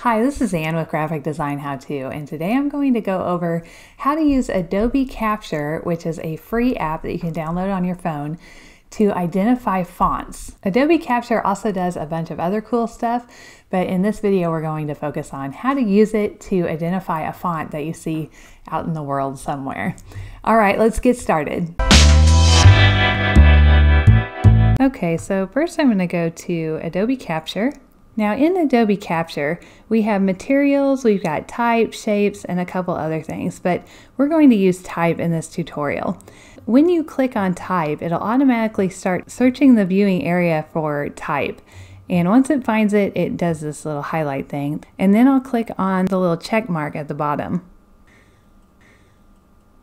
Hi, this is Ann with Graphic Design How To, and today I'm going to go over how to use Adobe Capture, which is a free app that you can download on your phone to identify fonts. Adobe Capture also does a bunch of other cool stuff, but in this video we're going to focus on how to use it to identify a font that you see out in the world somewhere. All right, let's get started. Okay, so first I'm going to go to Adobe Capture. Now in Adobe Capture, we have materials, we've got type, shapes, and a couple other things, but we're going to use type in this tutorial. When you click on type, it'll automatically start searching the viewing area for type. And once it finds it, it does this little highlight thing. And then I'll click on the little check mark at the bottom.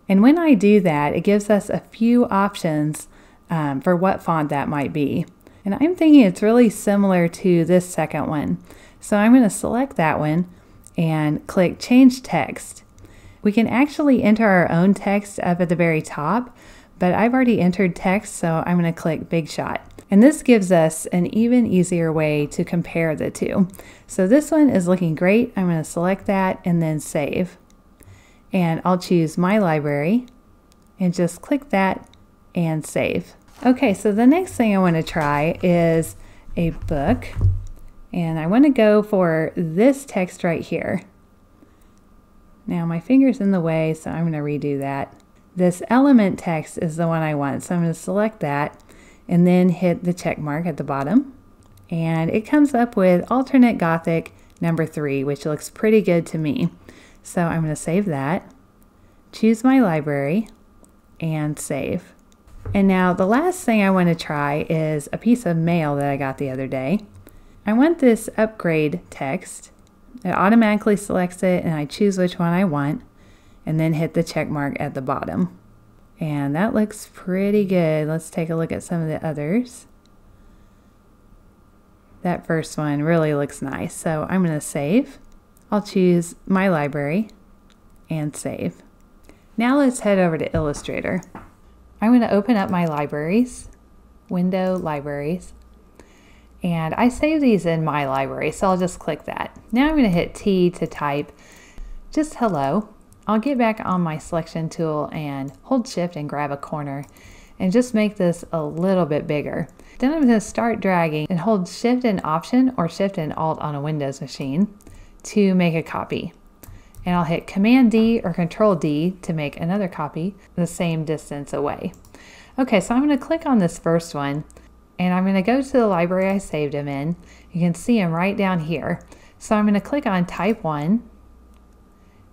And when I do that, it gives us a few options um, for what font that might be. And I'm thinking it's really similar to this second one. So I'm going to select that one and click Change Text. We can actually enter our own text up at the very top, but I've already entered text, so I'm going to click Big Shot. And this gives us an even easier way to compare the two. So this one is looking great. I'm going to select that and then save. And I'll choose My Library and just click that and save. Okay, so the next thing I want to try is a book. And I want to go for this text right here. Now my finger's in the way, so I'm going to redo that. This element text is the one I want, so I'm going to select that and then hit the check mark at the bottom. And it comes up with alternate Gothic number three, which looks pretty good to me. So I'm going to save that, choose my library, and save. And now the last thing I want to try is a piece of mail that I got the other day. I want this upgrade text. It automatically selects it and I choose which one I want and then hit the check mark at the bottom. And that looks pretty good. Let's take a look at some of the others. That first one really looks nice. So I'm going to save. I'll choose my library and save. Now let's head over to Illustrator. I'm going to open up my libraries, window libraries, and I save these in my library, so I'll just click that. Now I'm going to hit T to type just hello. I'll get back on my selection tool and hold shift and grab a corner and just make this a little bit bigger. Then I'm going to start dragging and hold shift and option or shift and alt on a Windows machine to make a copy and I'll hit Command D or Control D to make another copy the same distance away. Okay, so I'm going to click on this first one and I'm going to go to the library I saved them in. You can see them right down here. So I'm going to click on Type 1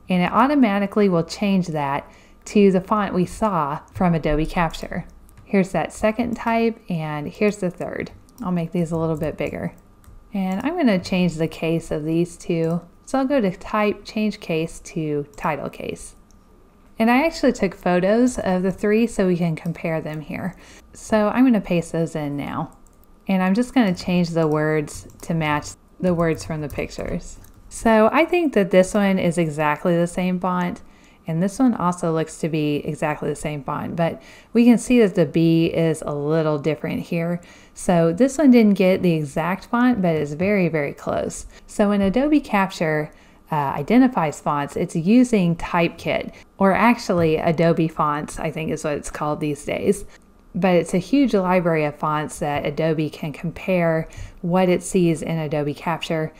and it automatically will change that to the font we saw from Adobe Capture. Here's that second type and here's the third. I'll make these a little bit bigger. And I'm going to change the case of these two so I'll go to type, change case to title case. And I actually took photos of the three so we can compare them here. So I'm going to paste those in now. And I'm just going to change the words to match the words from the pictures. So I think that this one is exactly the same font and this one also looks to be exactly the same font, but we can see that the B is a little different here. So this one didn't get the exact font, but it's very, very close. So when Adobe Capture uh, identifies fonts, it's using Typekit, or actually Adobe Fonts, I think is what it's called these days. But it's a huge library of fonts that Adobe can compare what it sees in Adobe Capture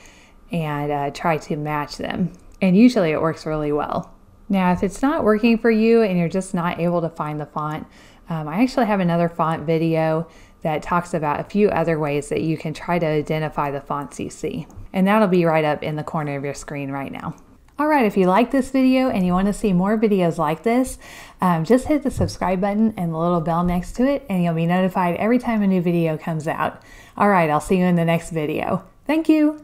and uh, try to match them. And usually it works really well. Now, if it's not working for you and you're just not able to find the font, um, I actually have another font video that talks about a few other ways that you can try to identify the fonts you see. And that'll be right up in the corner of your screen right now. All right, if you like this video and you want to see more videos like this, um, just hit the subscribe button and the little bell next to it and you'll be notified every time a new video comes out. All right, I'll see you in the next video. Thank you.